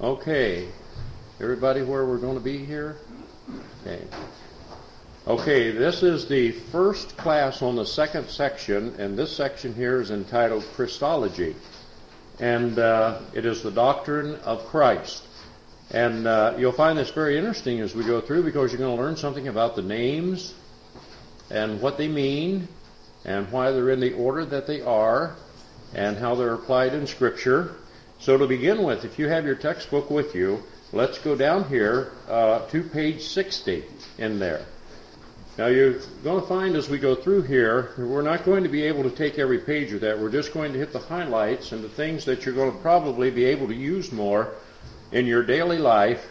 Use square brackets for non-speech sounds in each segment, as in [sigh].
Okay. Everybody where we're going to be here? Okay. Okay, this is the first class on the second section, and this section here is entitled Christology. And uh, it is the doctrine of Christ. And uh, you'll find this very interesting as we go through because you're going to learn something about the names and what they mean and why they're in the order that they are and how they're applied in Scripture. So to begin with, if you have your textbook with you, let's go down here uh, to page 60 in there. Now you're going to find as we go through here, we're not going to be able to take every page of that. We're just going to hit the highlights and the things that you're going to probably be able to use more in your daily life.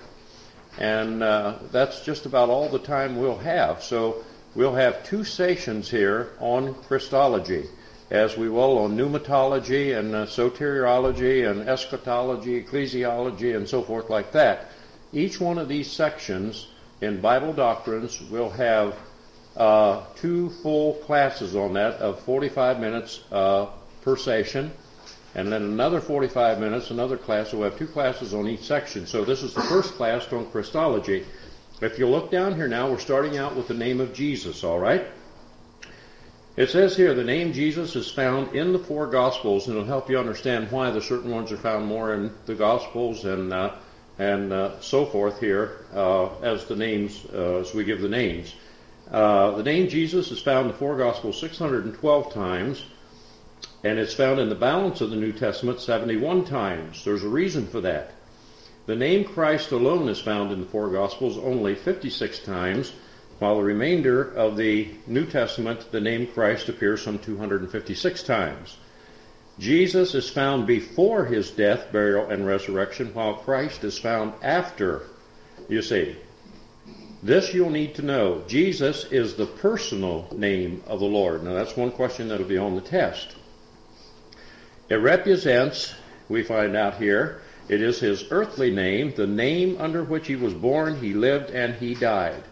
And uh, that's just about all the time we'll have. So we'll have two sessions here on Christology as we will on pneumatology and uh, soteriology and eschatology, ecclesiology, and so forth like that. Each one of these sections in Bible doctrines will have uh, two full classes on that of 45 minutes uh, per session, and then another 45 minutes, another class. So we'll have two classes on each section. So this is the first class on Christology. If you look down here now, we're starting out with the name of Jesus, all right? It says here the name Jesus is found in the four Gospels, and it'll help you understand why the certain ones are found more in the Gospels and uh, and uh, so forth here uh, as the names uh, as we give the names. Uh, the name Jesus is found in the four Gospels 612 times, and it's found in the balance of the New Testament 71 times. There's a reason for that. The name Christ alone is found in the four Gospels only 56 times while the remainder of the New Testament, the name Christ appears some 256 times. Jesus is found before his death, burial, and resurrection, while Christ is found after. You see, this you'll need to know. Jesus is the personal name of the Lord. Now, that's one question that'll be on the test. It represents, we find out here, it is his earthly name, the name under which he was born, he lived, and he died.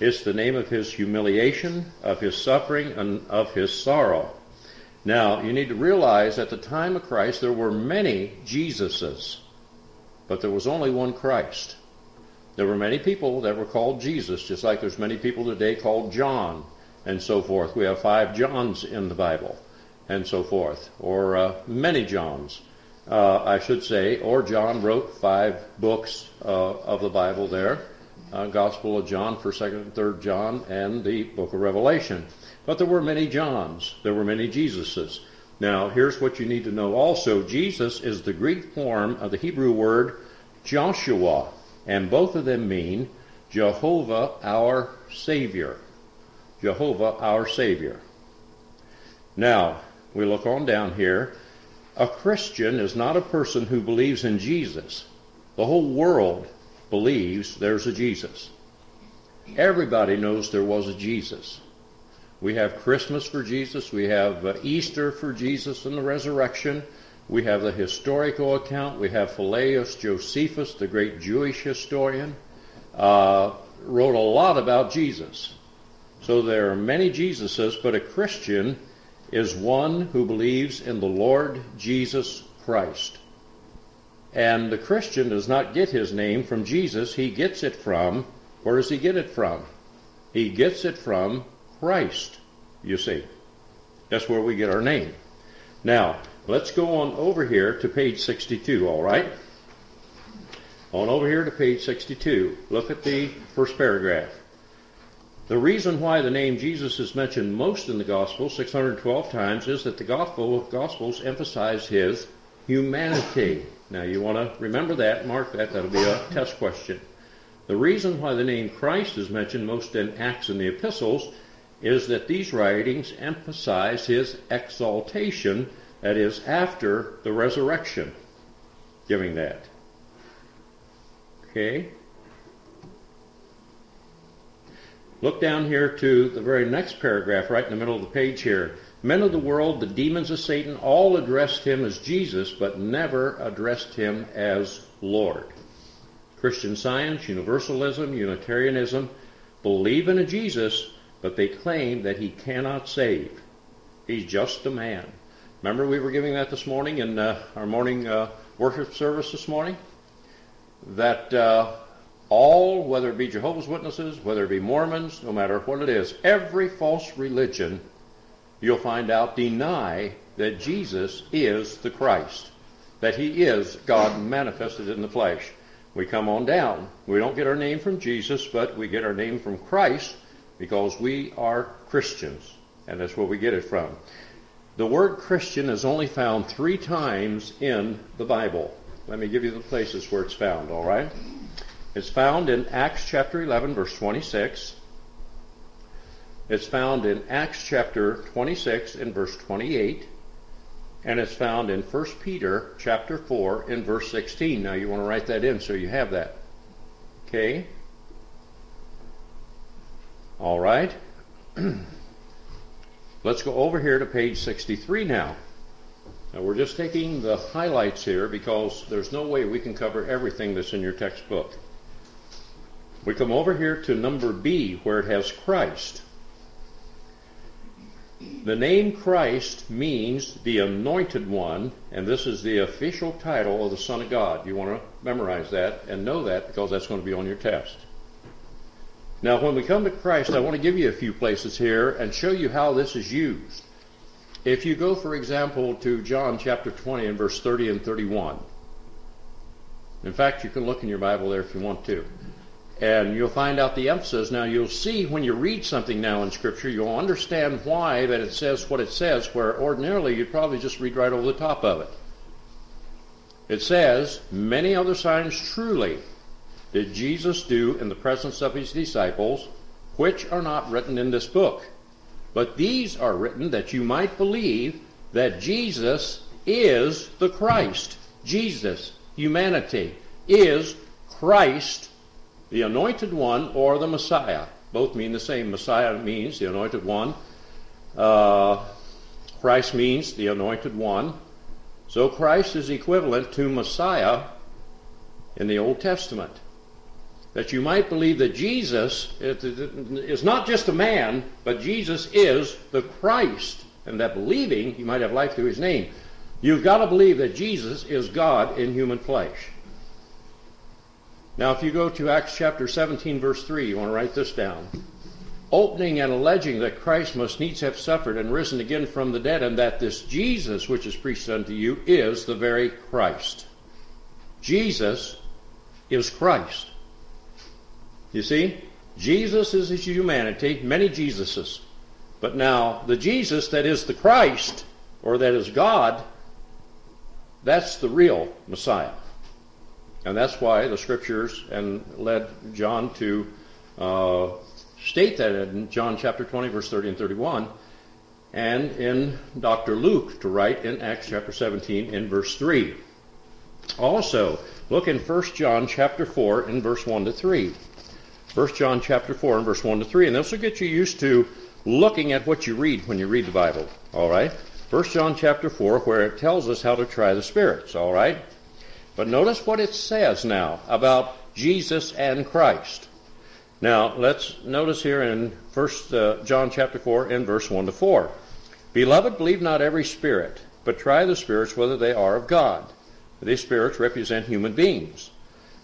It's the name of his humiliation, of his suffering, and of his sorrow. Now, you need to realize at the time of Christ there were many Jesuses, but there was only one Christ. There were many people that were called Jesus, just like there's many people today called John and so forth. We have five Johns in the Bible and so forth, or uh, many Johns, uh, I should say, or John wrote five books uh, of the Bible there uh, Gospel of John, 1st, 2nd, and 3rd John, and the book of Revelation. But there were many Johns. There were many Jesuses. Now, here's what you need to know also. Jesus is the Greek form of the Hebrew word Joshua, and both of them mean Jehovah our Savior. Jehovah our Savior. Now, we look on down here. A Christian is not a person who believes in Jesus. The whole world believes there's a Jesus. Everybody knows there was a Jesus. We have Christmas for Jesus. We have uh, Easter for Jesus and the resurrection. We have the historical account. We have Flavius Josephus, the great Jewish historian, uh, wrote a lot about Jesus. So there are many Jesuses, but a Christian is one who believes in the Lord Jesus Christ. And the Christian does not get his name from Jesus. He gets it from, where does he get it from? He gets it from Christ, you see. That's where we get our name. Now, let's go on over here to page 62, all right? On over here to page 62. Look at the first paragraph. The reason why the name Jesus is mentioned most in the Gospels, 612 times, is that the Gospel, Gospels emphasize his humanity. Now you want to remember that, mark that, that'll be a test question. The reason why the name Christ is mentioned most in Acts and the epistles is that these writings emphasize his exaltation, that is, after the resurrection, giving that. Okay? Look down here to the very next paragraph, right in the middle of the page here. Men of the world, the demons of Satan, all addressed him as Jesus, but never addressed him as Lord. Christian Science, Universalism, Unitarianism believe in a Jesus, but they claim that he cannot save. He's just a man. Remember, we were giving that this morning in uh, our morning uh, worship service this morning? that uh, all, whether it be Jehovah's Witnesses, whether it be Mormons, no matter what it is, every false religion, you'll find out, deny that Jesus is the Christ, that he is God manifested in the flesh. We come on down. We don't get our name from Jesus, but we get our name from Christ because we are Christians, and that's where we get it from. The word Christian is only found three times in the Bible. Let me give you the places where it's found, all right? It's found in Acts chapter 11, verse 26. It's found in Acts chapter 26 and verse 28. And it's found in 1 Peter chapter 4 in verse 16. Now you want to write that in so you have that. Okay? All right. [clears throat] Let's go over here to page 63 now. Now we're just taking the highlights here because there's no way we can cover everything that's in your textbook. We come over here to number B where it has Christ. The name Christ means the anointed one, and this is the official title of the Son of God. You want to memorize that and know that because that's going to be on your test. Now, when we come to Christ, I want to give you a few places here and show you how this is used. If you go, for example, to John chapter 20 and verse 30 and 31, in fact, you can look in your Bible there if you want to, and you'll find out the emphasis. Now, you'll see when you read something now in Scripture, you'll understand why that it says what it says, where ordinarily you'd probably just read right over the top of it. It says, Many other signs truly did Jesus do in the presence of his disciples, which are not written in this book. But these are written that you might believe that Jesus is the Christ. Jesus, humanity, is Christ, the anointed one, or the Messiah. Both mean the same. Messiah means the anointed one. Uh, Christ means the anointed one. So Christ is equivalent to Messiah in the Old Testament that you might believe that Jesus is not just a man, but Jesus is the Christ, and that believing you might have life through his name. You've got to believe that Jesus is God in human flesh. Now, if you go to Acts chapter 17, verse 3, you want to write this down. Opening and alleging that Christ must needs have suffered and risen again from the dead, and that this Jesus which is preached unto you is the very Christ. Jesus is Christ. You see? Jesus is his humanity, many Jesuses. But now, the Jesus that is the Christ, or that is God, that's the real Messiah. And that's why the scriptures and led John to uh, state that in John chapter 20, verse 30 and 31, and in Dr. Luke to write in Acts chapter 17 in verse 3. Also, look in 1 John chapter 4 in verse 1 to 3. 1 John chapter 4 and verse 1 to 3. And this will get you used to looking at what you read when you read the Bible. All right? 1 John chapter 4, where it tells us how to try the spirits. All right? But notice what it says now about Jesus and Christ. Now, let's notice here in 1 uh, John chapter 4 and verse 1 to 4. Beloved, believe not every spirit, but try the spirits whether they are of God. These spirits represent human beings.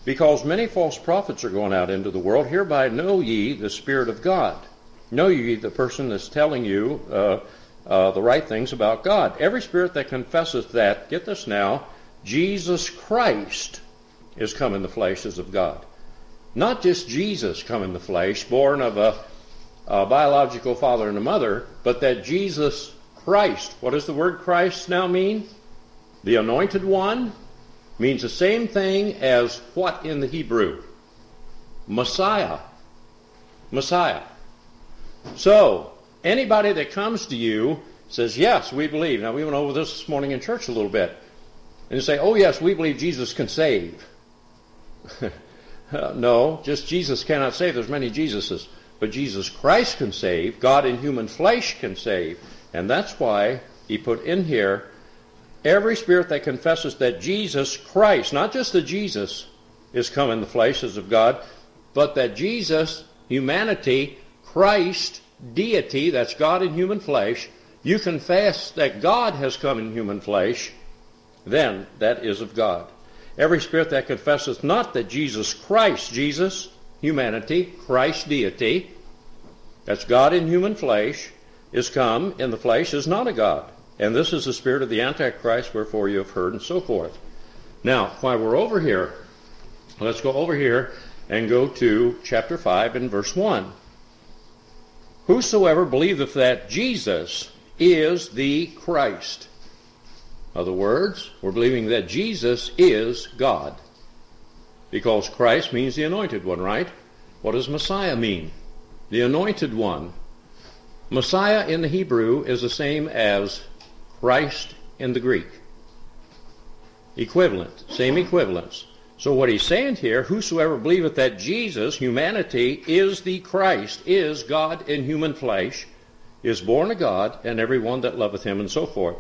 Because many false prophets are going out into the world. Hereby know ye the Spirit of God. Know ye the person that's telling you uh, uh, the right things about God. Every spirit that confesseth that, get this now, Jesus Christ is come in the flesh as of God. Not just Jesus come in the flesh, born of a, a biological father and a mother, but that Jesus Christ, what does the word Christ now mean? The anointed one, means the same thing as what in the Hebrew? Messiah. Messiah. So, anybody that comes to you says, Yes, we believe. Now, we went over this this morning in church a little bit. And say, Oh, yes, we believe Jesus can save. [laughs] no, just Jesus cannot save. There's many Jesuses. But Jesus Christ can save. God in human flesh can save. And that's why he put in here Every spirit that confesses that Jesus Christ, not just that Jesus is come in the flesh as of God, but that Jesus, humanity, Christ, deity, that's God in human flesh, you confess that God has come in human flesh, then that is of God. every spirit that confesseth not that Jesus Christ, Jesus, humanity, Christ, deity, that's God in human flesh, is come in the flesh, is not a God. And this is the spirit of the Antichrist, wherefore you have heard, and so forth. Now, while we're over here, let's go over here and go to chapter 5 and verse 1. Whosoever believeth that Jesus is the Christ. Other words, we're believing that Jesus is God. Because Christ means the anointed one, right? What does Messiah mean? The anointed one. Messiah in the Hebrew is the same as Christ in the Greek. Equivalent, same equivalence. So what he's saying here, whosoever believeth that Jesus, humanity, is the Christ, is God in human flesh, is born of God, and every one that loveth him, and so forth.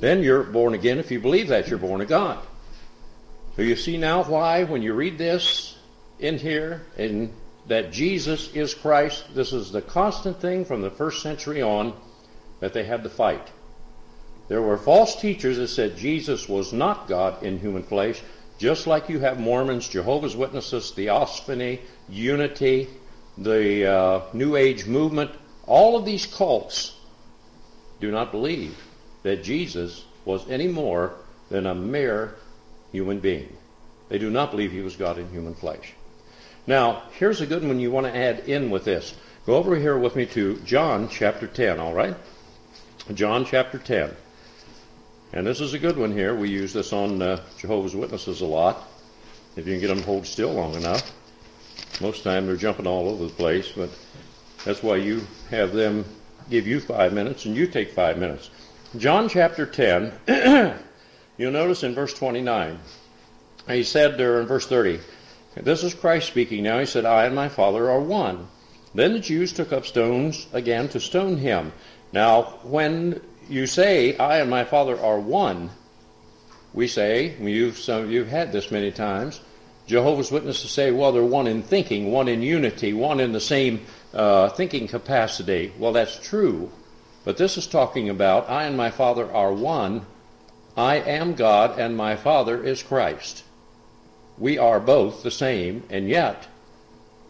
Then you're born again. If you believe that, you're born of God. So you see now why, when you read this in here, and that Jesus is Christ, this is the constant thing from the first century on that they had to fight. There were false teachers that said Jesus was not God in human flesh, just like you have Mormons, Jehovah's Witnesses, Theosophy, Unity, the uh, New Age movement, all of these cults do not believe that Jesus was any more than a mere human being. They do not believe he was God in human flesh. Now, here's a good one you want to add in with this. Go over here with me to John chapter 10, all right? John chapter 10. And this is a good one here. We use this on uh, Jehovah's Witnesses a lot. If you can get them to hold still long enough. Most time they're jumping all over the place, but that's why you have them give you five minutes and you take five minutes. John chapter 10, [clears throat] you'll notice in verse 29, he said there in verse 30, this is Christ speaking now. He said, I and my Father are one. Then the Jews took up stones again to stone him. Now, when you say, I and my Father are one, we say, you've, some of you have had this many times, Jehovah's Witnesses say, well, they're one in thinking, one in unity, one in the same uh, thinking capacity. Well, that's true. But this is talking about, I and my Father are one. I am God and my Father is Christ. We are both the same, and yet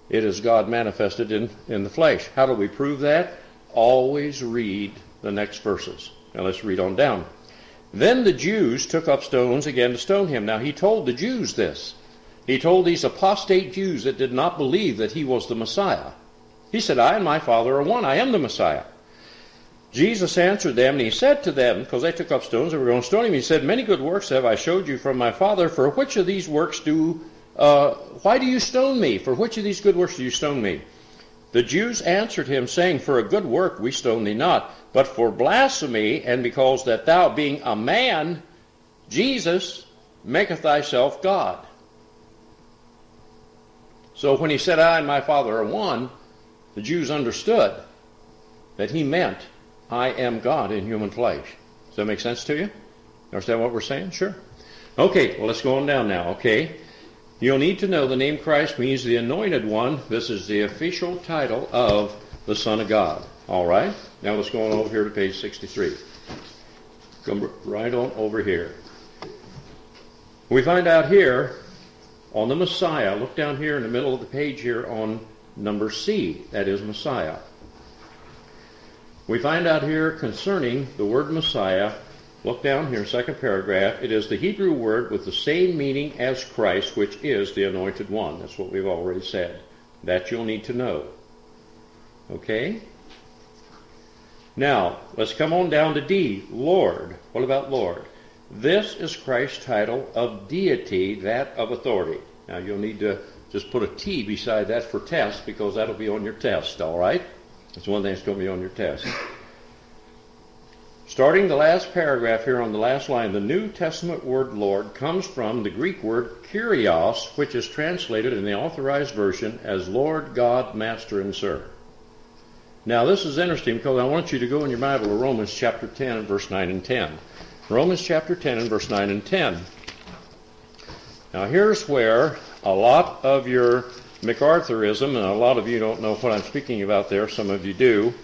it is God manifested in, in the flesh. How do we prove that? Always read the next verses. Now let's read on down. Then the Jews took up stones again to stone him. Now he told the Jews this. He told these apostate Jews that did not believe that he was the Messiah. He said, I and my Father are one. I am the Messiah. Jesus answered them, and he said to them, because they took up stones and were going to stone him, he said, Many good works have I showed you from my Father. For which of these works do, uh, why do you stone me? For which of these good works do you stone me? The Jews answered him, saying, For a good work we stone thee not, but for blasphemy, and because that thou, being a man, Jesus, maketh thyself God. So when he said, I and my Father are one, the Jews understood that he meant, I am God in human flesh. Does that make sense to you? Understand what we're saying? Sure. Okay, well, let's go on down now, okay? You'll need to know the name Christ means the anointed one. This is the official title of the Son of God. All right? Now let's go on over here to page 63. Come right on over here. We find out here on the Messiah, look down here in the middle of the page here on number C, that is Messiah. We find out here concerning the word Messiah, look down here, second paragraph, it is the Hebrew word with the same meaning as Christ, which is the anointed one. That's what we've already said. That you'll need to know. Okay? Now, let's come on down to D, Lord. What about Lord? This is Christ's title of deity, that of authority. Now, you'll need to just put a T beside that for test because that'll be on your test, all right? That's one thing that's going to be on your test. Starting the last paragraph here on the last line, the New Testament word Lord comes from the Greek word Kyrios, which is translated in the authorized version as Lord, God, Master, and Sir. Now, this is interesting because I want you to go in your Bible to Romans chapter 10 verse 9 and 10. Romans chapter 10 and verse 9 and 10. Now, here's where a lot of your MacArthurism, and a lot of you don't know what I'm speaking about there, some of you do.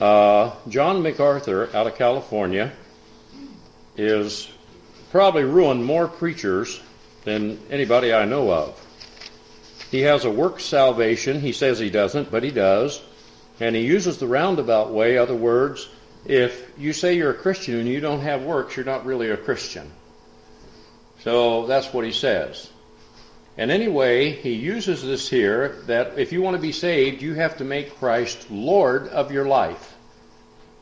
Uh, John MacArthur out of California is probably ruined more preachers than anybody I know of. He has a work salvation. He says he doesn't, but he does. And he uses the roundabout way. Other words, if you say you're a Christian and you don't have works, you're not really a Christian. So that's what he says. And anyway, he uses this here that if you want to be saved, you have to make Christ Lord of your life.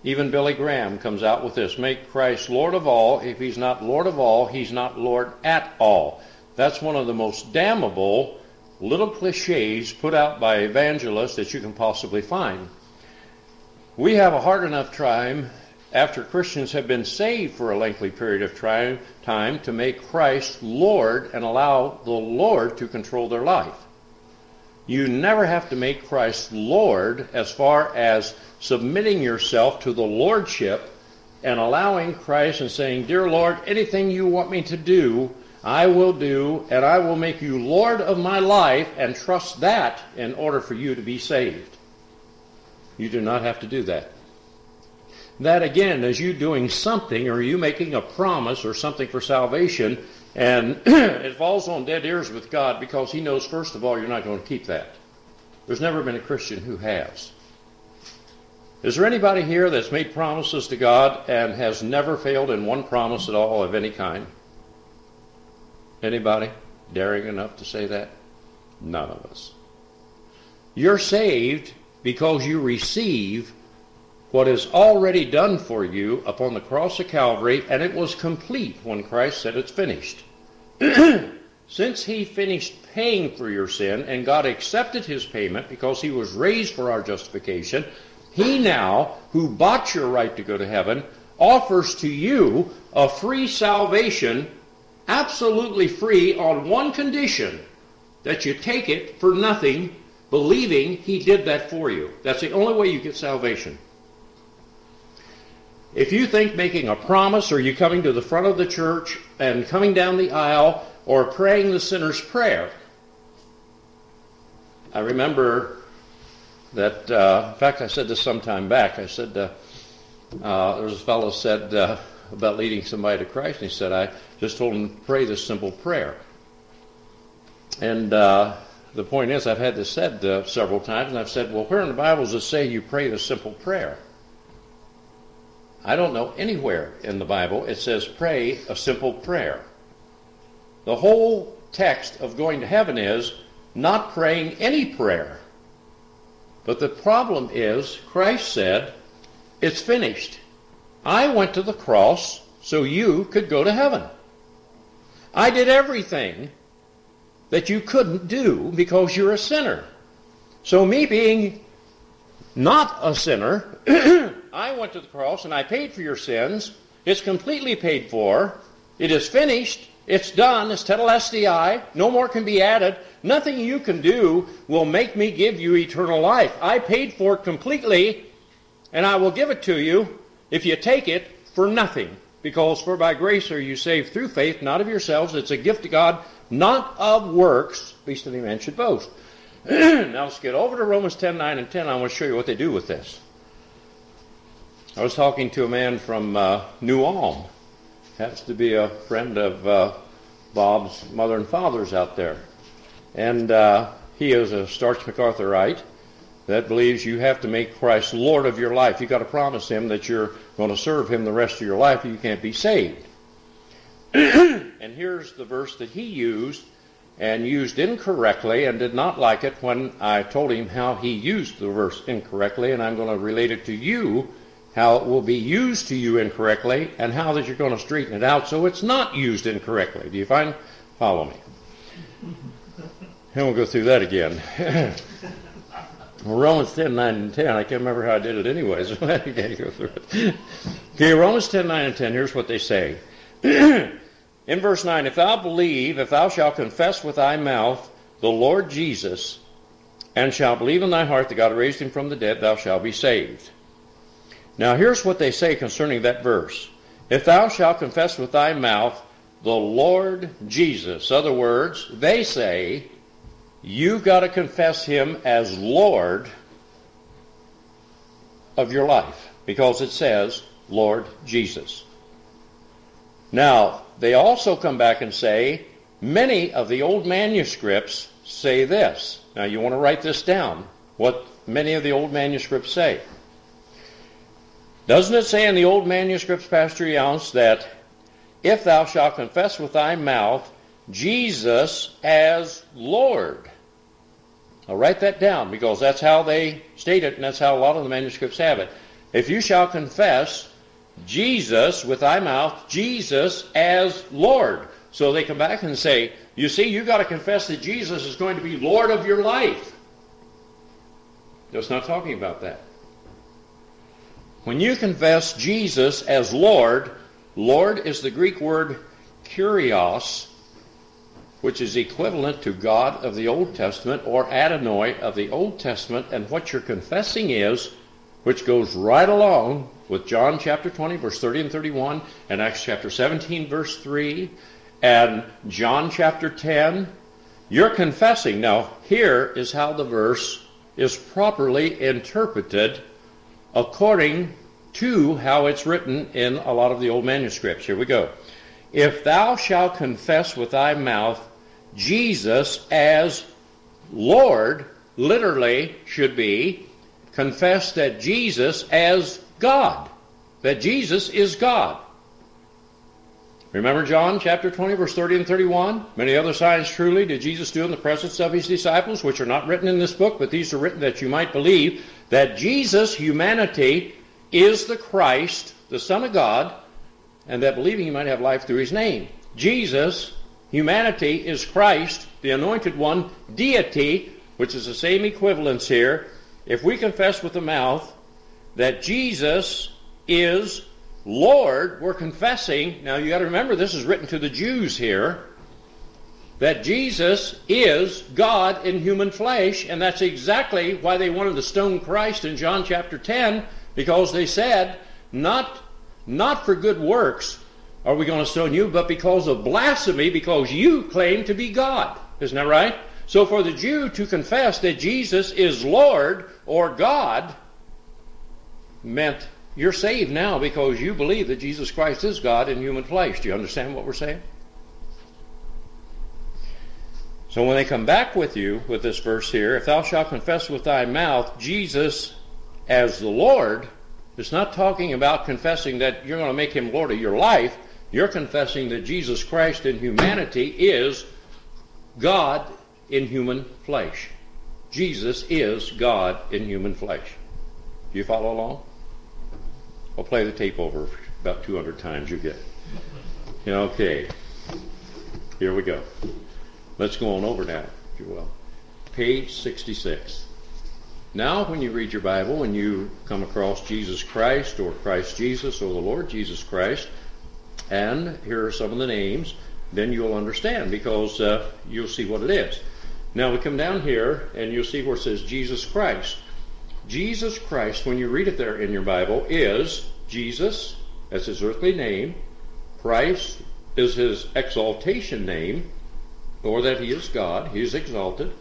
Even Billy Graham comes out with this make Christ Lord of all. If he's not Lord of all, he's not Lord at all. That's one of the most damnable little cliches put out by evangelists that you can possibly find. We have a hard enough time after Christians have been saved for a lengthy period of time to make Christ Lord and allow the Lord to control their life. You never have to make Christ Lord as far as submitting yourself to the Lordship and allowing Christ and saying, Dear Lord, anything you want me to do, I will do, and I will make you Lord of my life and trust that in order for you to be saved. You do not have to do that. That again is you doing something or you making a promise or something for salvation, and [clears throat] it falls on dead ears with God because He knows, first of all, you're not going to keep that. There's never been a Christian who has. Is there anybody here that's made promises to God and has never failed in one promise at all of any kind? Anybody daring enough to say that? None of us. You're saved because you receive what is already done for you upon the cross of Calvary, and it was complete when Christ said it's finished. [clears throat] Since he finished paying for your sin and God accepted his payment because he was raised for our justification, he now, who bought your right to go to heaven, offers to you a free salvation, absolutely free, on one condition that you take it for nothing, believing he did that for you. That's the only way you get salvation. If you think making a promise or you coming to the front of the church and coming down the aisle or praying the sinner's prayer, I remember that, uh, in fact, I said this some time back. I said, uh, uh, there was a fellow said uh, about leading somebody to Christ, and he said, I just told him to pray this simple prayer. And uh, the point is, I've had this said uh, several times, and I've said, well, where in the Bible does it say you pray this simple prayer? I don't know anywhere in the Bible it says pray a simple prayer. The whole text of going to heaven is not praying any prayer. But the problem is, Christ said, It's finished. I went to the cross so you could go to heaven. I did everything that you couldn't do because you're a sinner. So, me being not a sinner, [clears throat] I went to the cross and I paid for your sins. It's completely paid for. It is finished. It's done. It's tetelestai. No more can be added. Nothing you can do will make me give you eternal life. I paid for it completely, and I will give it to you if you take it for nothing. Because for by grace are you saved through faith, not of yourselves. It's a gift of God, not of works, least any man should boast. [clears throat] now let's get over to Romans 10, 9, and 10. I want to show you what they do with this. I was talking to a man from uh, New Ulm. Happens to be a friend of uh, Bob's mother and father's out there. And uh, he is a Starch MacArthurite that believes you have to make Christ Lord of your life. You've got to promise him that you're going to serve him the rest of your life you can't be saved. [clears throat] and here's the verse that he used and used incorrectly and did not like it when I told him how he used the verse incorrectly, and I'm going to relate it to you how it will be used to you incorrectly, and how that you're going to straighten it out so it's not used incorrectly. Do you find? Follow me. And we'll go through that again. [laughs] Romans 10, 9, and 10. I can't remember how I did it anyway, so [laughs] I can't go through it. Okay, Romans 10, 9, and 10. Here's what they say. [clears throat] In verse 9, if thou believe, if thou shalt confess with thy mouth the Lord Jesus, and shalt believe in thy heart that God raised him from the dead, thou shalt be saved. Now, here's what they say concerning that verse If thou shalt confess with thy mouth the Lord Jesus, other words, they say, you've got to confess him as Lord of your life because it says Lord Jesus. Now, they also come back and say, Many of the old manuscripts say this. Now you want to write this down, what many of the old manuscripts say. Doesn't it say in the old manuscripts, Pastor Younce, that if thou shalt confess with thy mouth Jesus as Lord? Now write that down because that's how they state it, and that's how a lot of the manuscripts have it. If you shall confess Jesus with thy mouth, Jesus as Lord. So they come back and say, You see, you've got to confess that Jesus is going to be Lord of your life. Just not talking about that. When you confess Jesus as Lord, Lord is the Greek word kurios, which is equivalent to God of the Old Testament or Adonai of the Old Testament. And what you're confessing is, which goes right along with John chapter 20, verse 30 and 31, and Acts chapter 17, verse 3, and John chapter 10. You're confessing. Now, here is how the verse is properly interpreted according to how it's written in a lot of the old manuscripts. Here we go. If thou shalt confess with thy mouth Jesus as Lord, literally should be confess that Jesus as God, that Jesus is God. Remember John chapter 20, verse 30 and 31? Many other signs truly did Jesus do in the presence of his disciples, which are not written in this book, but these are written that you might believe that Jesus, humanity, is the Christ, the Son of God, and that believing he might have life through his name. Jesus, humanity, is Christ, the anointed one, deity, which is the same equivalence here. If we confess with the mouth that Jesus is Lord, we're confessing, now you got to remember this is written to the Jews here, that Jesus is God in human flesh, and that's exactly why they wanted to stone Christ in John chapter 10, because they said, not, not for good works are we going to stone you, but because of blasphemy, because you claim to be God. Isn't that right? So for the Jew to confess that Jesus is Lord or God meant you're saved now because you believe that Jesus Christ is God in human flesh. Do you understand what we're saying? So when they come back with you with this verse here, if thou shalt confess with thy mouth Jesus as the Lord, it's not talking about confessing that you're going to make him Lord of your life. You're confessing that Jesus Christ in humanity is God in human flesh. Jesus is God in human flesh. Do you follow along? I'll play the tape over about 200 times. You get. Okay. Here we go. Let's go on over now, if you will. Page 66. Now, when you read your Bible and you come across Jesus Christ or Christ Jesus or the Lord Jesus Christ, and here are some of the names, then you'll understand because uh, you'll see what it is. Now we come down here and you'll see where it says Jesus Christ. Jesus Christ, when you read it there in your Bible, is Jesus, as his earthly name. Christ is his exaltation name, or that he is God. He is exalted.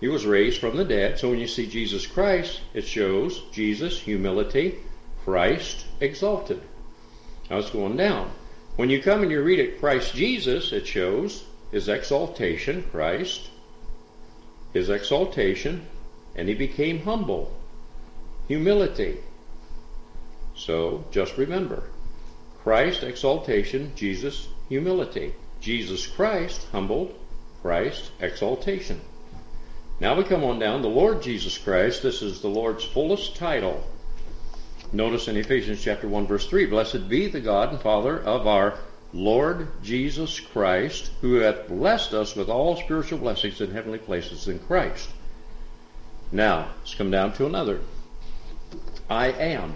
He was raised from the dead. So when you see Jesus Christ, it shows Jesus, humility, Christ, exalted. Now it's going down. When you come and you read it, Christ Jesus, it shows his exaltation, Christ, his exaltation, and he became humble humility. So just remember Christ, exaltation, Jesus, humility. Jesus Christ, humbled, Christ, exaltation. Now we come on down, the Lord Jesus Christ, this is the Lord's fullest title. Notice in Ephesians chapter 1 verse 3, Blessed be the God and Father of our Lord Jesus Christ, who hath blessed us with all spiritual blessings in heavenly places in Christ. Now, let's come down to another. I am.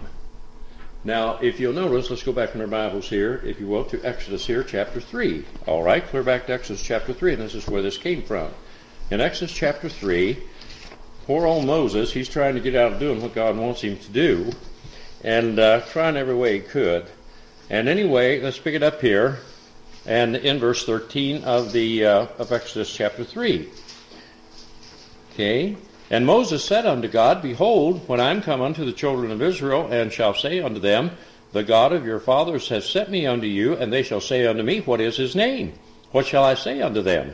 Now, if you'll notice, let's go back in our Bibles here, if you will, to Exodus here, chapter 3. All right, clear back to Exodus chapter 3, and this is where this came from. In Exodus chapter 3, poor old Moses, he's trying to get out of doing what God wants him to do, and uh, trying every way he could. And anyway, let's pick it up here, and in verse 13 of the uh, of Exodus chapter 3. Okay, and Moses said unto God, Behold, when I am come unto the children of Israel, and shall say unto them, The God of your fathers hath sent me unto you, and they shall say unto me, What is his name? What shall I say unto them?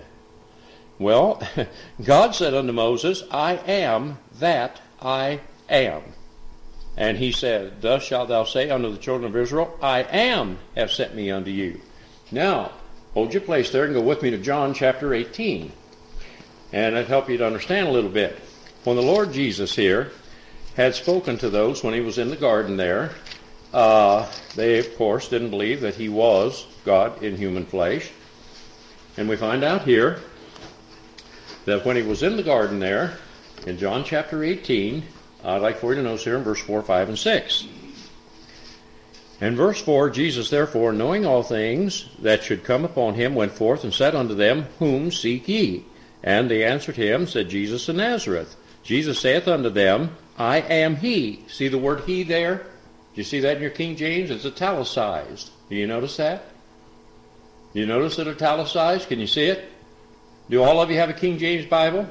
Well, [laughs] God said unto Moses, I am that I am. And he said, Thus shalt thou say unto the children of Israel, I am have sent me unto you. Now, hold your place there and go with me to John chapter 18. And it'll help you to understand a little bit. When the Lord Jesus here had spoken to those when he was in the garden there, uh, they, of course, didn't believe that he was God in human flesh. And we find out here that when he was in the garden there, in John chapter 18, I'd like for you to notice here in verse 4, 5, and 6. In verse 4, Jesus therefore, knowing all things that should come upon him, went forth and said unto them, Whom seek ye? And they answered him, said Jesus of Nazareth. Jesus saith unto them, I am he. See the word he there? Do you see that in your King James? It's italicized. Do you notice that? Do you notice it italicized? Can you see it? Do all of you have a King James Bible?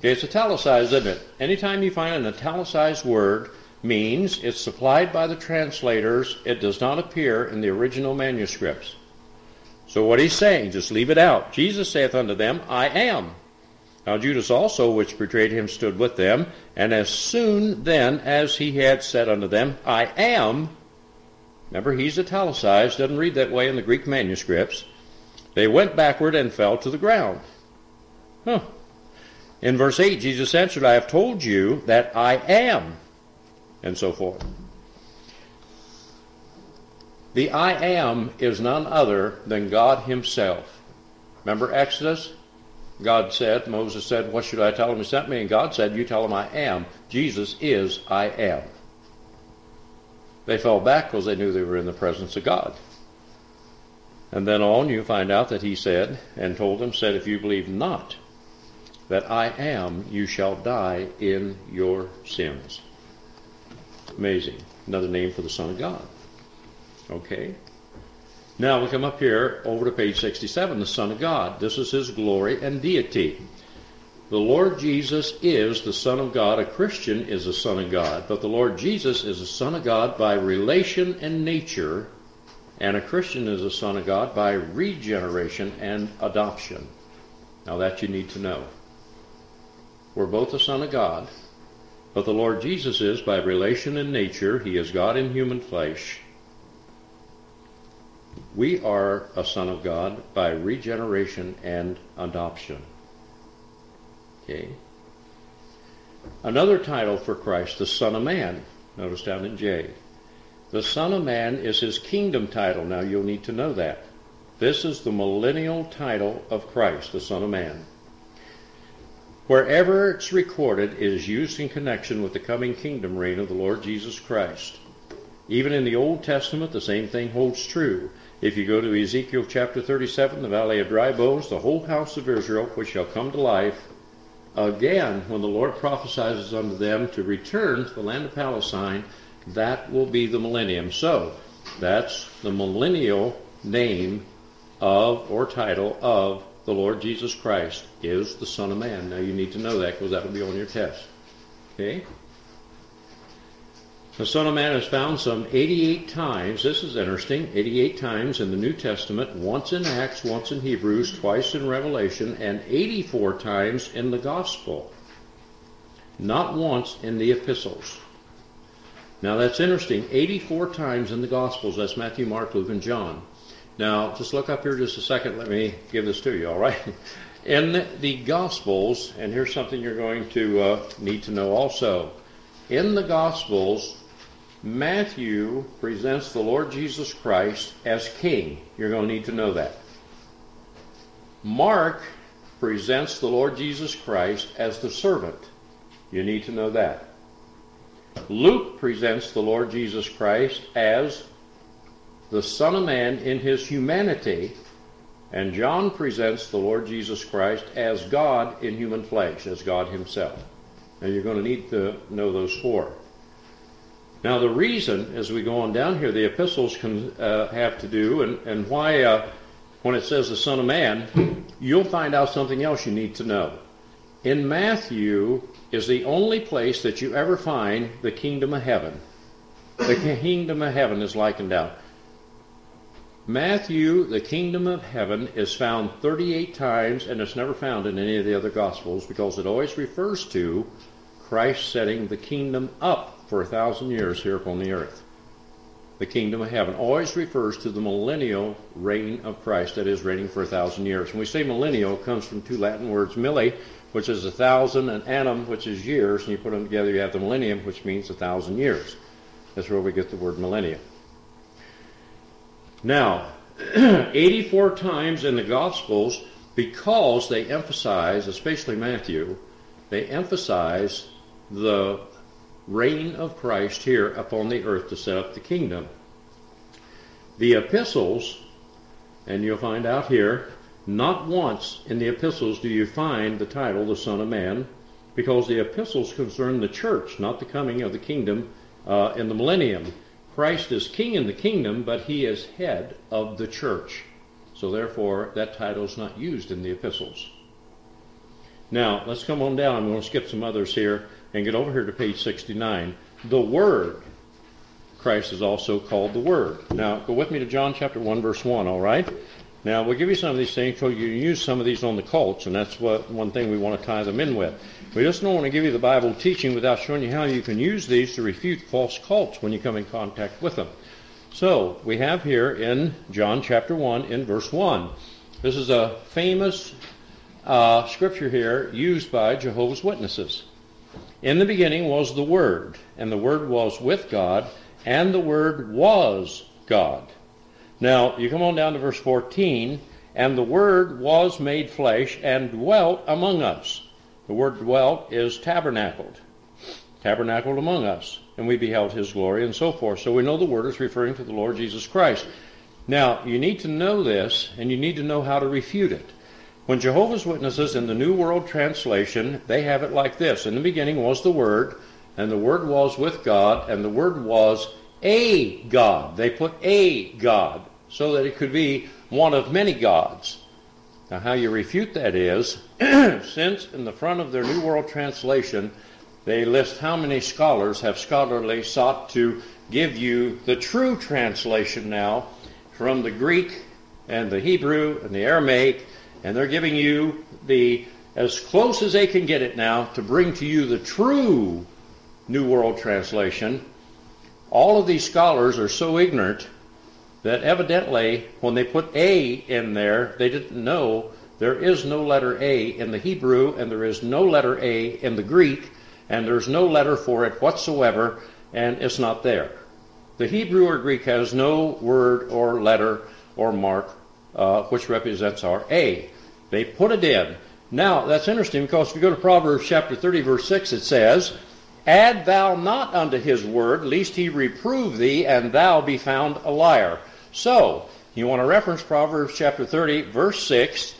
Okay, it's italicized, isn't it? Anytime you find an italicized word, means it's supplied by the translators. It does not appear in the original manuscripts. So what he's saying, just leave it out. Jesus saith unto them, I am. Now Judas also, which betrayed him, stood with them. And as soon then as he had said unto them, I am, remember he's italicized, doesn't read that way in the Greek manuscripts, they went backward and fell to the ground. Huh. In verse 8, Jesus answered, I have told you that I am, and so forth. The I am is none other than God Himself. Remember Exodus? God said, Moses said, What should I tell him he sent me? And God said, You tell him I am. Jesus is I am. They fell back because they knew they were in the presence of God. And then on you find out that he said, and told them, said, If you believe not that I am, you shall die in your sins. Amazing. Another name for the Son of God. Okay? Now we come up here over to page 67, the Son of God. This is his glory and deity. The Lord Jesus is the Son of God. A Christian is a Son of God. But the Lord Jesus is a Son of God by relation and nature, and a Christian is a Son of God by regeneration and adoption. Now that you need to know. We're both a Son of God, but the Lord Jesus is by relation and nature. He is God in human flesh we are a son of God by regeneration and adoption. Okay. Another title for Christ, the Son of Man. Notice down in J. The Son of Man is his kingdom title. Now you'll need to know that. This is the millennial title of Christ, the Son of Man. Wherever it's recorded, it is used in connection with the coming kingdom reign of the Lord Jesus Christ. Even in the Old Testament, the same thing holds true. If you go to Ezekiel chapter 37, the valley of dry bones, the whole house of Israel, which shall come to life, again, when the Lord prophesies unto them to return to the land of Palestine, that will be the millennium. So, that's the millennial name of or title of the Lord Jesus Christ is the Son of Man. Now you need to know that because that will be on your test. Okay? The Son of Man is found some 88 times. This is interesting. 88 times in the New Testament, once in Acts, once in Hebrews, twice in Revelation, and 84 times in the Gospel. Not once in the epistles. Now that's interesting. 84 times in the Gospels. That's Matthew, Mark, Luke, and John. Now, just look up here just a second. Let me give this to you, all right? [laughs] In the Gospels, and here's something you're going to uh, need to know also. In the Gospels, Matthew presents the Lord Jesus Christ as king. You're going to need to know that. Mark presents the Lord Jesus Christ as the servant. You need to know that. Luke presents the Lord Jesus Christ as the Son of Man in his humanity, and John presents the Lord Jesus Christ as God in human flesh, as God himself. Now you're going to need to know those four. Now, the reason, as we go on down here, the epistles can uh, have to do, and, and why, uh, when it says the Son of Man, you'll find out something else you need to know. In Matthew is the only place that you ever find the kingdom of heaven. The kingdom of heaven is likened out. Matthew, the kingdom of heaven, is found 38 times, and it's never found in any of the other Gospels because it always refers to Christ setting the kingdom up for a thousand years here upon the earth. The kingdom of heaven always refers to the millennial reign of Christ, that is, reigning for a thousand years. When we say millennial, comes from two Latin words, milli, which is a thousand, and annum, which is years, and you put them together, you have the millennium, which means a thousand years. That's where we get the word millennium. Now, [clears throat] 84 times in the Gospels, because they emphasize, especially Matthew, they emphasize the reign of Christ here upon the earth to set up the kingdom. The epistles, and you'll find out here, not once in the epistles do you find the title the Son of Man, because the epistles concern the church, not the coming of the kingdom uh, in the millennium. Christ is king in the kingdom, but he is head of the church. So therefore, that title is not used in the epistles. Now, let's come on down. I'm going to skip some others here and get over here to page 69. The Word. Christ is also called the Word. Now, go with me to John chapter 1, verse 1, all right? Now, we'll give you some of these things so you can use some of these on the cults, and that's what one thing we want to tie them in with. We just don't want to give you the Bible teaching without showing you how you can use these to refute false cults when you come in contact with them. So, we have here in John chapter 1 in verse 1. This is a famous uh, scripture here used by Jehovah's Witnesses. In the beginning was the Word, and the Word was with God, and the Word was God. Now, you come on down to verse 14, and the Word was made flesh and dwelt among us. The word dwelt is tabernacled, tabernacled among us, and we beheld his glory and so forth. So we know the word is referring to the Lord Jesus Christ. Now, you need to know this, and you need to know how to refute it. When Jehovah's Witnesses in the New World Translation, they have it like this In the beginning was the Word, and the Word was with God, and the Word was a God. They put a God so that it could be one of many gods. Now, how you refute that is, [clears throat] since in the front of their New World Translation, they list how many scholars have scholarly sought to give you the true translation now from the Greek and the Hebrew and the Aramaic, and they're giving you the as close as they can get it now to bring to you the true New World Translation. All of these scholars are so ignorant that evidently when they put A in there, they didn't know there is no letter A in the Hebrew and there is no letter A in the Greek and there's no letter for it whatsoever and it's not there. The Hebrew or Greek has no word or letter or mark uh, which represents our A. They put it in. Now, that's interesting because if you go to Proverbs chapter 30, verse 6, it says, Add thou not unto his word, lest he reprove thee, and thou be found a liar. So, you want to reference Proverbs chapter 30, verse 6,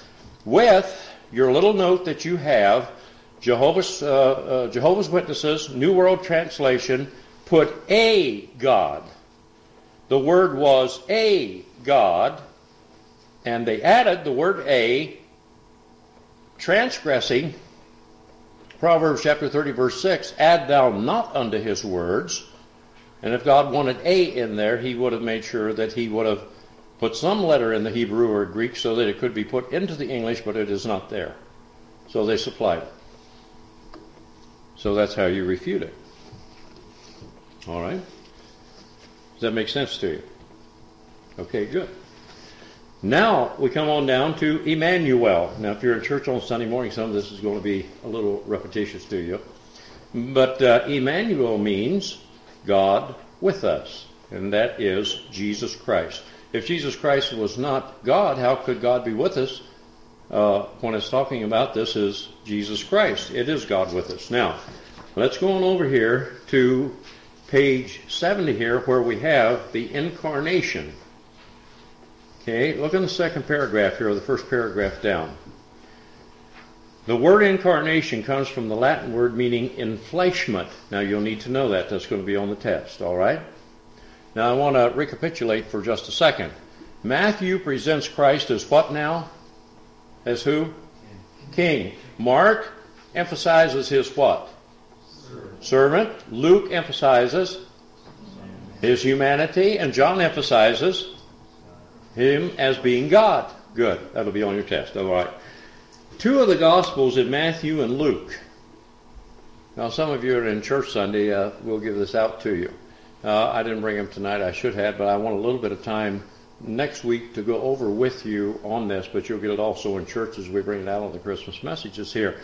with your little note that you have, Jehovah's, uh, uh, Jehovah's Witnesses, New World Translation, put a God. The word was a God, and they added the word a, transgressing Proverbs chapter 30, verse 6, add thou not unto his words, and if God wanted A in there, he would have made sure that he would have put some letter in the Hebrew or Greek so that it could be put into the English, but it is not there. So they supplied it. So that's how you refute it. All right? Does that make sense to you? Okay, good. Now we come on down to Emmanuel. Now, if you're in church on Sunday morning, some of this is going to be a little repetitious to you. But uh, Emmanuel means God with us, and that is Jesus Christ. If Jesus Christ was not God, how could God be with us? Uh, when it's talking about this is Jesus Christ. It is God with us. Now, let's go on over here to page 70 here where we have the incarnation. Okay, look in the second paragraph here, or the first paragraph down. The word incarnation comes from the Latin word meaning enfleshment. Now you'll need to know that. That's going to be on the test, all right? Now I want to recapitulate for just a second. Matthew presents Christ as what now? As who? King. Mark emphasizes his what? Servant. Servant. Luke emphasizes his humanity, and John emphasizes him as being God. Good. That'll be on your test. All right. Two of the Gospels in Matthew and Luke. Now, some of you are in church Sunday. Uh, we'll give this out to you. Uh, I didn't bring them tonight. I should have, but I want a little bit of time next week to go over with you on this, but you'll get it also in church as we bring it out on the Christmas messages here.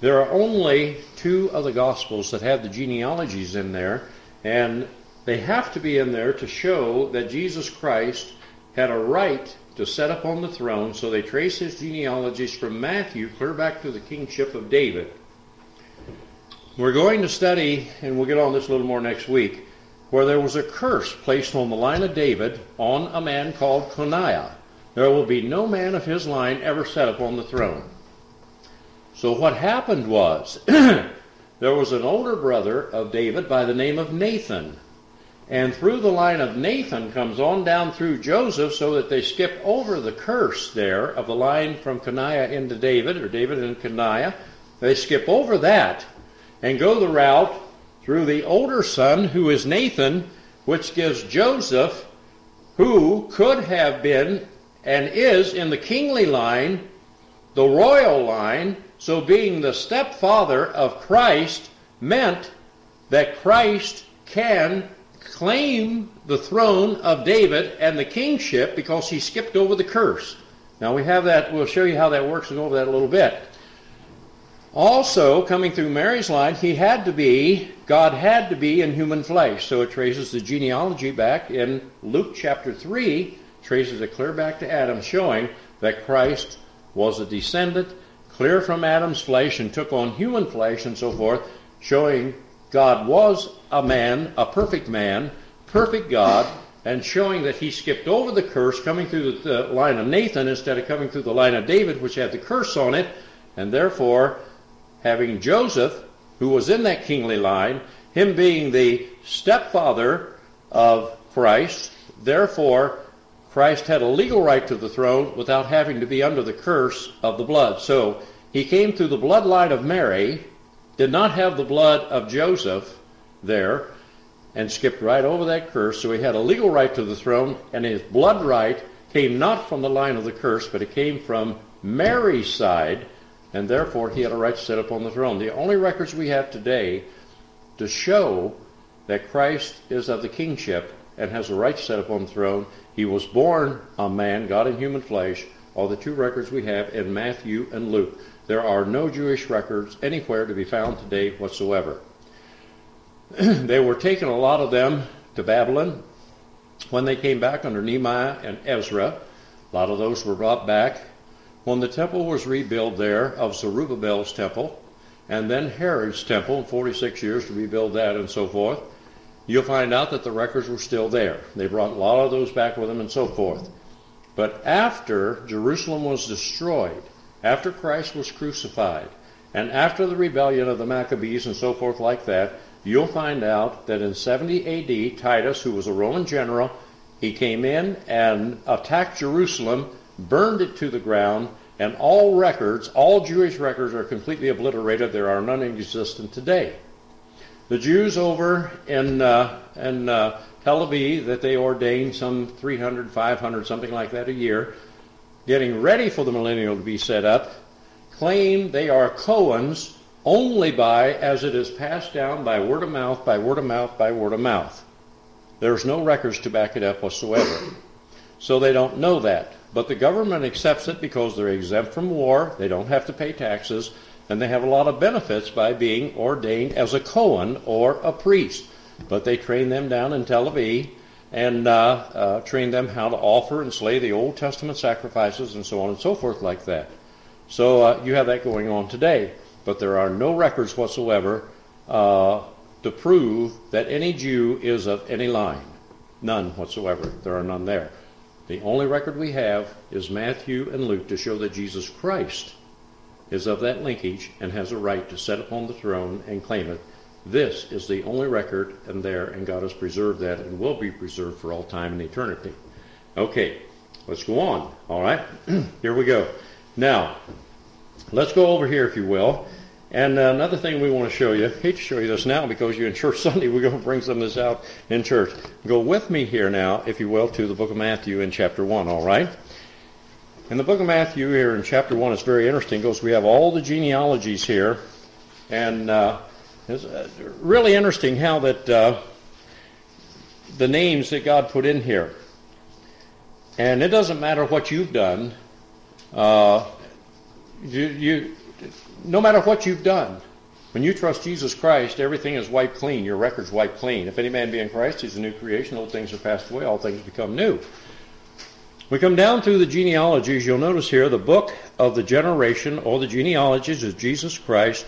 There are only two of the Gospels that have the genealogies in there, and they have to be in there to show that Jesus Christ had a right to set up on the throne, so they trace his genealogies from Matthew clear back to the kingship of David. We're going to study, and we'll get on this a little more next week, where there was a curse placed on the line of David on a man called Coniah. There will be no man of his line ever set up on the throne. So what happened was, [clears throat] there was an older brother of David by the name of Nathan. And through the line of Nathan comes on down through Joseph so that they skip over the curse there of the line from Coniah into David, or David and Coniah. They skip over that and go the route through the older son, who is Nathan, which gives Joseph, who could have been and is in the kingly line, the royal line, so being the stepfather of Christ meant that Christ can claim the throne of David and the kingship because he skipped over the curse. Now we have that, we'll show you how that works and go over that a little bit. Also, coming through Mary's line, he had to be, God had to be in human flesh. So it traces the genealogy back in Luke chapter 3, traces it clear back to Adam, showing that Christ was a descendant clear from Adam's flesh and took on human flesh and so forth, showing God was a man, a perfect man, perfect God, and showing that he skipped over the curse coming through the line of Nathan instead of coming through the line of David, which had the curse on it, and therefore having Joseph, who was in that kingly line, him being the stepfather of Christ, therefore Christ had a legal right to the throne without having to be under the curse of the blood. So he came through the bloodline of Mary, did not have the blood of Joseph there, and skipped right over that curse. So he had a legal right to the throne, and his blood right came not from the line of the curse, but it came from Mary's side and therefore he had a right to sit upon the throne. The only records we have today to show that Christ is of the kingship and has a right to sit upon the throne, he was born a man, God in human flesh, are the two records we have in Matthew and Luke. There are no Jewish records anywhere to be found today whatsoever. [clears throat] they were taken, a lot of them, to Babylon when they came back under Nehemiah and Ezra. A lot of those were brought back when the temple was rebuilt there of Zerubbabel's temple, and then Herod's temple in 46 years to rebuild that and so forth, you'll find out that the records were still there. They brought a lot of those back with them and so forth. But after Jerusalem was destroyed, after Christ was crucified, and after the rebellion of the Maccabees and so forth like that, you'll find out that in 70 AD, Titus, who was a Roman general, he came in and attacked Jerusalem burned it to the ground, and all records, all Jewish records, are completely obliterated. There are none existent today. The Jews over in, uh, in uh, Tel Aviv, that they ordained some 300, 500, something like that a year, getting ready for the millennial to be set up, claim they are Cohens only by as it is passed down by word of mouth, by word of mouth, by word of mouth. There's no records to back it up whatsoever. So they don't know that. But the government accepts it because they're exempt from war, they don't have to pay taxes, and they have a lot of benefits by being ordained as a Cohen or a priest. But they train them down in Tel Aviv and uh, uh, train them how to offer and slay the Old Testament sacrifices and so on and so forth like that. So uh, you have that going on today. But there are no records whatsoever uh, to prove that any Jew is of any line. None whatsoever. There are none there. The only record we have is Matthew and Luke to show that Jesus Christ is of that linkage and has a right to sit upon the throne and claim it. This is the only record and there, and God has preserved that and will be preserved for all time and eternity. Okay, let's go on. All right, [clears throat] here we go. Now, let's go over here, if you will, And another thing we want to show you, I hate to show you this now because you're in church [laughs] Sunday, we're going to bring some of this out in church. Go with me here now, if you will, to the book of Matthew in chapter 1, all right? In the book of Matthew here in chapter 1, it's very interesting because we have all the genealogies here. And uh, it's uh, really interesting how that uh, the names that God put in here. And it doesn't matter what you've done. Uh, you, you, no matter what you've done, when you trust Jesus Christ, everything is wiped clean. Your record's wiped clean. If any man be in Christ, he's a new creation. Old things are passed away. All things become new. We come down through the genealogies. You'll notice here the book of the generation or the genealogies of Jesus Christ,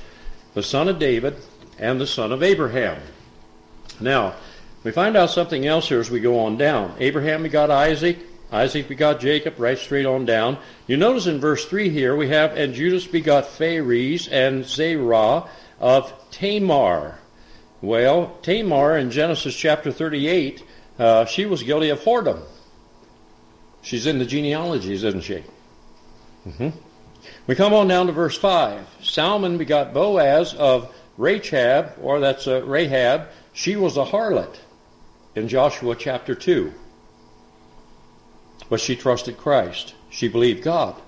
the son of David and the son of Abraham. Now, we find out something else here as we go on down. Abraham begot Isaac. Isaac begot Jacob, right straight on down. You notice in verse 3 here we have, and Judas begot Phares and Zerah of Tamar. Well, Tamar in Genesis chapter 38, uh, she was guilty of whoredom. She's in the genealogies, isn't she? Mm-hmm. We come on down to verse 5. Salmon begot Boaz of Rachab, or that's uh, Rahab. She was a harlot in Joshua chapter 2. But she trusted Christ. She believed God.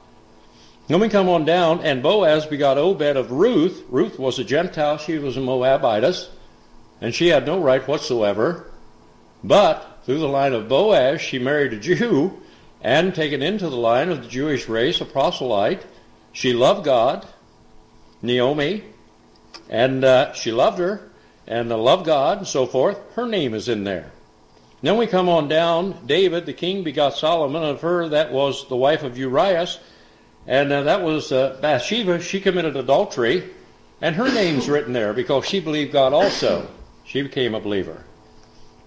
Then we come on down, and Boaz begot Obed of Ruth. Ruth was a Gentile. She was a Moabitess, and she had no right whatsoever. But through the line of Boaz, she married a Jew, and taken into the line of the Jewish race, a proselyte. She loved God, Naomi, and uh, she loved her, and loved God, and so forth. Her name is in there. Then we come on down. David, the king, begot Solomon. Of her, that was the wife of Urias. And uh, that was uh, Bathsheba. She committed adultery. And her name's written there because she believed God also. She became a believer.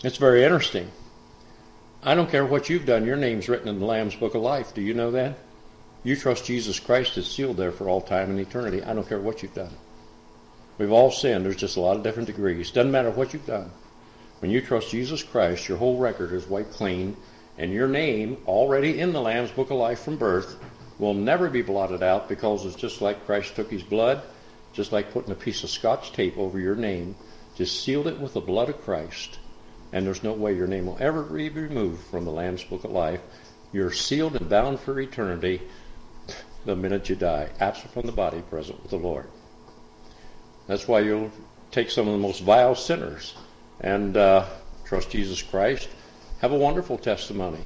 It's very interesting. I don't care what you've done, your name's written in the Lamb's Book of Life. Do you know that? You trust Jesus Christ is sealed there for all time and eternity. I don't care what you've done. We've all sinned. There's just a lot of different degrees. Doesn't matter what you've done. When you trust Jesus Christ, your whole record is wiped clean, and your name, already in the Lamb's Book of Life from birth, will never be blotted out because it's just like Christ took his blood, just like putting a piece of scotch tape over your name, just sealed it with the blood of Christ. And there's no way your name will ever be removed from the Lamb's Book of Life. You're sealed and bound for eternity the minute you die, absent from the body, present with the Lord. That's why you'll take some of the most vile sinners and uh, trust Jesus Christ, have a wonderful testimony.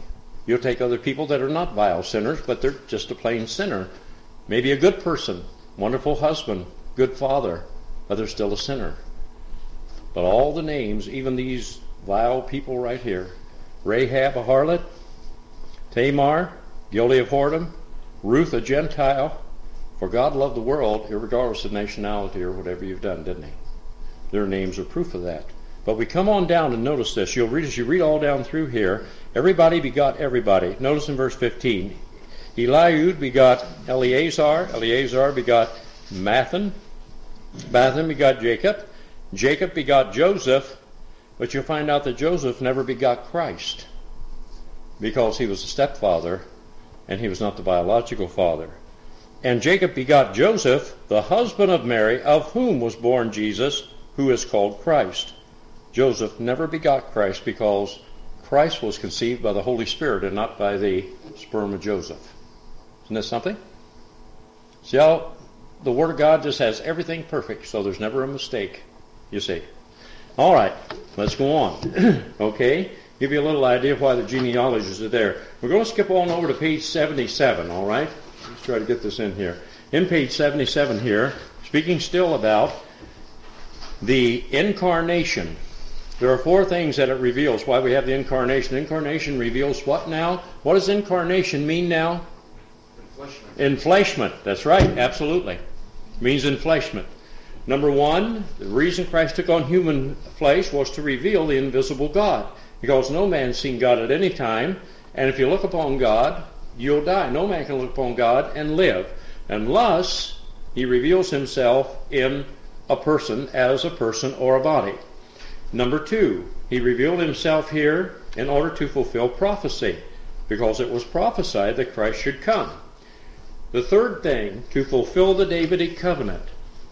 You'll take other people that are not vile sinners, but they're just a plain sinner. Maybe a good person, wonderful husband, good father, but they're still a sinner. But all the names, even these vile people right here Rahab, a harlot, Tamar, guilty of whoredom, Ruth, a Gentile, for God loved the world, regardless of nationality or whatever you've done, didn't he? Their names are proof of that. But we come on down and notice this. You'll read as you read all down through here. Everybody begot everybody. Notice in verse 15. Eliud begot Eleazar. Eleazar begot Matthan. Matthan begot Jacob. Jacob begot Joseph. But you'll find out that Joseph never begot Christ because he was a stepfather and he was not the biological father. And Jacob begot Joseph, the husband of Mary, of whom was born Jesus, who is called Christ. Joseph never begot Christ because Christ was conceived by the Holy Spirit and not by the sperm of Joseph. Isn't that something? See how the Word of God just has everything perfect, so there's never a mistake, you see. All right, let's go on. [clears throat] okay, give you a little idea of why the genealogies are there. We're going to skip on over to page 77, all right? Try to get this in here. In page 77 here, speaking still about the incarnation there are four things that it reveals why we have the incarnation. Incarnation reveals what now? What does incarnation mean now? Enfleshment. Enfleshment. That's right. Absolutely. It means enfleshment. Number one, the reason Christ took on human flesh was to reveal the invisible God. Because no man's seen God at any time. And if you look upon God, you'll die. No man can look upon God and live unless he reveals himself in a person as a person or a body. Number two, he revealed himself here in order to fulfill prophecy, because it was prophesied that Christ should come. The third thing, to fulfill the Davidic covenant.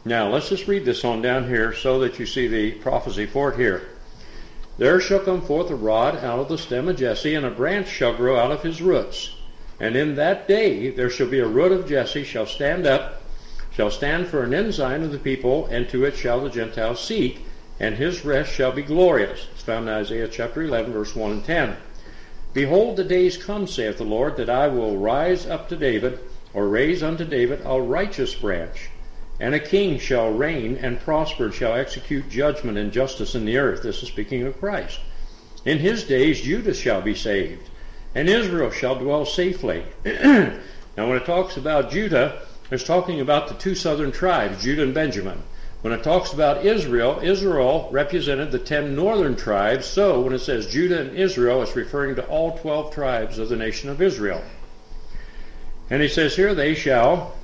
Now, let's just read this on down here so that you see the prophecy for it here. There shall come forth a rod out of the stem of Jesse, and a branch shall grow out of his roots. And in that day there shall be a root of Jesse shall stand up, shall stand for an ensign of the people, and to it shall the Gentiles seek, and his rest shall be glorious. It's found in Isaiah chapter 11, verse 1 and 10. Behold, the days come, saith the Lord, that I will rise up to David, or raise unto David a righteous branch and a king shall reign and prosper, and shall execute judgment and justice in the earth. This is speaking of Christ. In his days Judah shall be saved, and Israel shall dwell safely. [clears throat] now, when it talks about Judah, it's talking about the two southern tribes, Judah and Benjamin. When it talks about Israel, Israel represented the ten northern tribes. So when it says Judah and Israel, it's referring to all 12 tribes of the nation of Israel. And he says here, they shall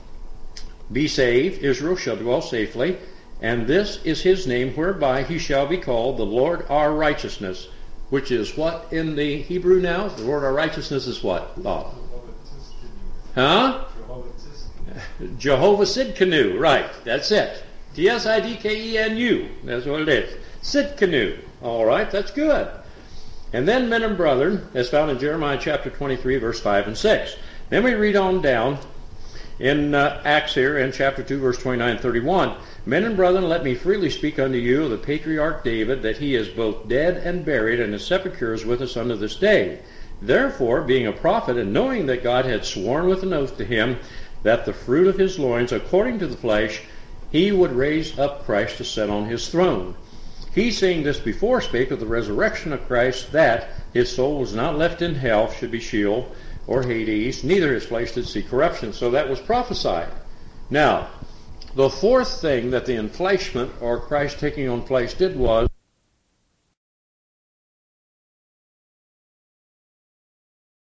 be saved, Israel shall dwell safely, and this is his name whereby he shall be called the Lord our righteousness, which is what in the Hebrew now? The word our righteousness is what, Bob? Huh? Jehovah Tsidkenu, right, that's it. T S I D K E N U, that's what it is. Tsidkenu, all right, that's good. And then, men and brethren, as found in Jeremiah chapter 23, verse 5 and 6. Then we read on down in uh, Acts here in chapter 2, verse 29 31. Men and brethren, let me freely speak unto you of the patriarch David, that he is both dead and buried, and his sepulchre is with us unto this day. Therefore, being a prophet, and knowing that God had sworn with an oath to him that the fruit of his loins, according to the flesh, he would raise up Christ to sit on his throne. He, saying this before, spake of the resurrection of Christ, that his soul was not left in hell, should be Sheol, or Hades, neither his flesh did see corruption. So that was prophesied. Now, the fourth thing that the enfleshment or Christ taking on flesh did was